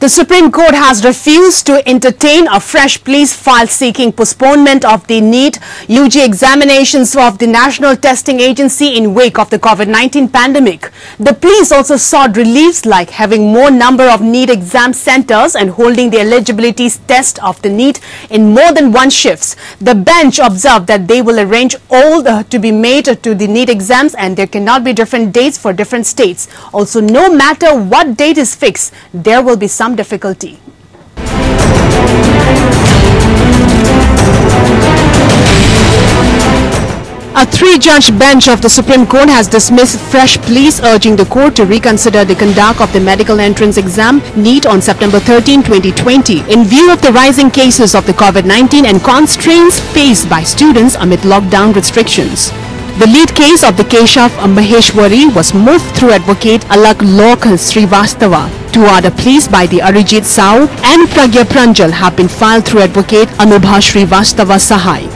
The Supreme Court has refused to entertain a fresh pleas file seeking postponement of the NEET UG examinations of the National Testing Agency in wake of the COVID-19 pandemic. The pleas also sought reliefs like having more number of NEET exam centers and holding the eligibility test of the NEET in more than one shifts. The bench observed that they will arrange all the, to be made to the NEET exams and there cannot be different dates for different states. Also, no matter what date is fixed, there will be some difficulty. A three-judge bench of the Supreme Court has dismissed fresh pleas urging the court to reconsider the conduct of the medical entrance exam NEET on September 13, 2020 in view of the rising cases of the COVID-19 and constraints faced by students amid lockdown restrictions. The lead case of the Keshav Maheshwari was moved through advocate Alakh Alok Srivastava. Two other pleas by the Arijit Sao and Pragya Pranjal have been filed through advocate Anubha Srivastava Sahai.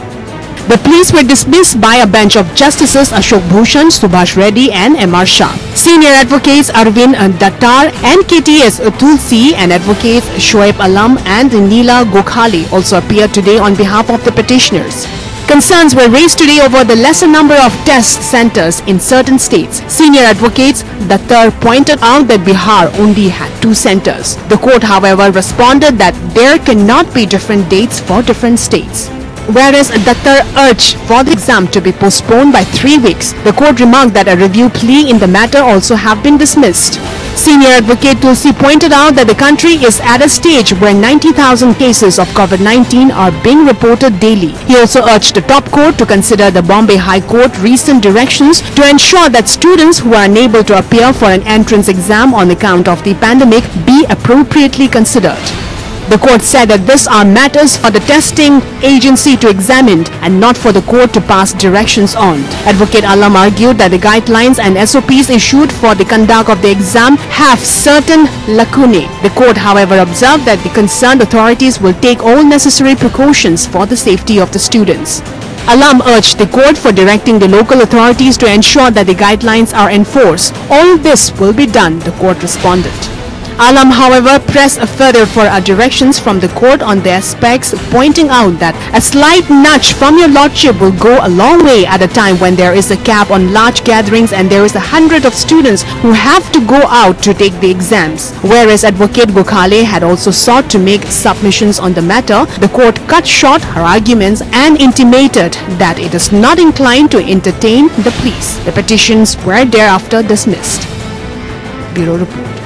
The pleas were dismissed by a bench of Justices Ashok Bhushan, Subhash Reddy and M.R. Shah. Senior advocates Arvind Dattar and KTS Tulsi and advocates Shoaib Alam and Neela Gokhale also appeared today on behalf of the petitioners. Concerns were raised today over the lesser number of test centers in certain states. Senior advocates Dattar pointed out that Bihar only had two centers. The court, however, responded that there cannot be different dates for different states. Whereas Dattar urged for the exam to be postponed by three weeks, the court remarked that a review plea in the matter also have been dismissed. Senior advocate Tulsi pointed out that the country is at a stage where 90,000 cases of COVID-19 are being reported daily. He also urged the top court to consider the Bombay High Court recent directions to ensure that students who are unable to appear for an entrance exam on account of the pandemic be appropriately considered. The court said that these are matters for the testing agency to examine and not for the court to pass directions on. Advocate Alam argued that the guidelines and SOPs issued for the conduct of the exam have certain lacunae. The court, however, observed that the concerned authorities will take all necessary precautions for the safety of the students. Alam urged the court for directing the local authorities to ensure that the guidelines are enforced. All this will be done, the court responded. Alam, however, pressed further for directions from the court on their specs, pointing out that a slight nudge from your lordship will go a long way at a time when there is a cap on large gatherings and there is a hundred of students who have to go out to take the exams. Whereas Advocate Gokhale had also sought to make submissions on the matter, the court cut short her arguments and intimated that it is not inclined to entertain the pleas. The petitions were thereafter dismissed. Bureau Report.